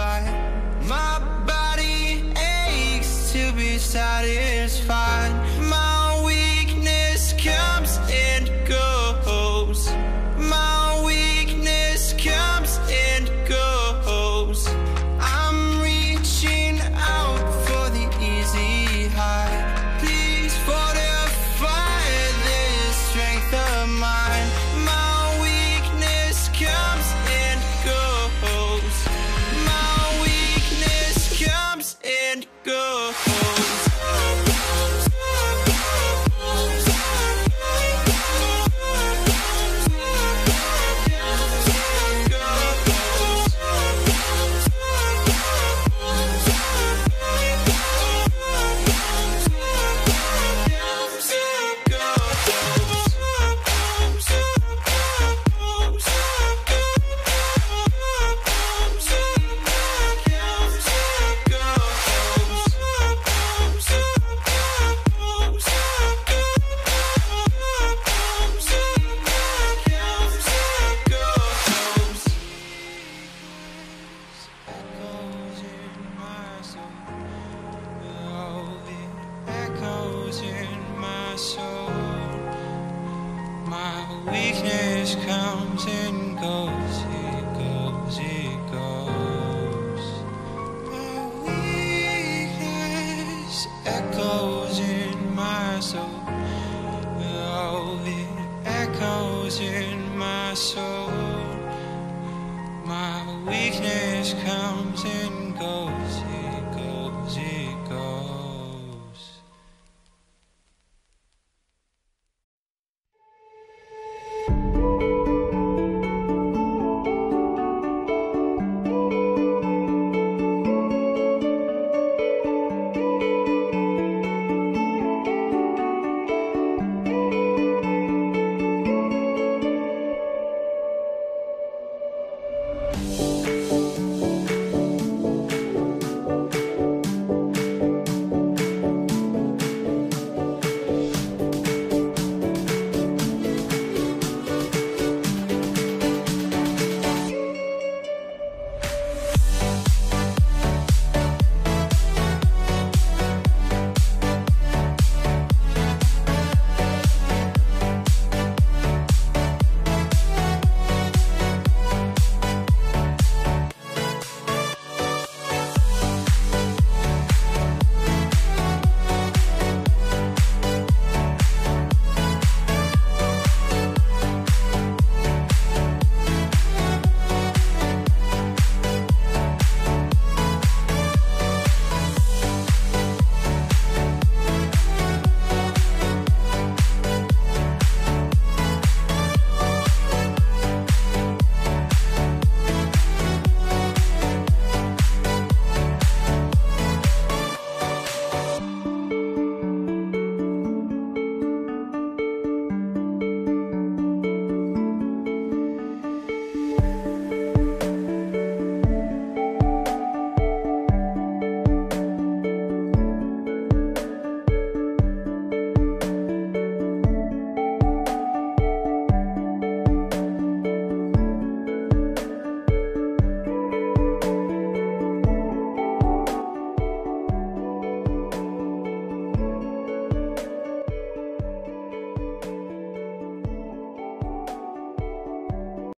fight. comes and goes, he goes, he goes. My weakness echoes in my soul. Oh, it echoes in my soul. My weakness comes.